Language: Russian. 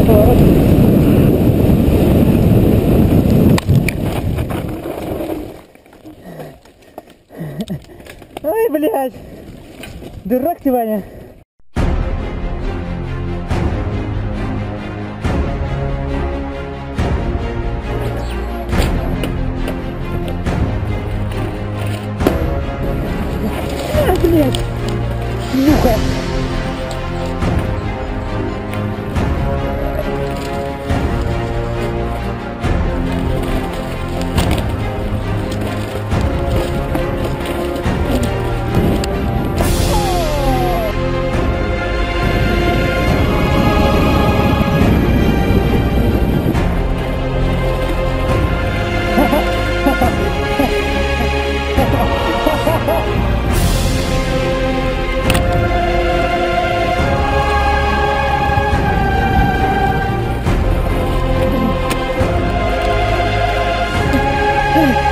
Три поворота. Ой, блядь! Дурак ты, Ваня! блядь! Нюхай! 呜。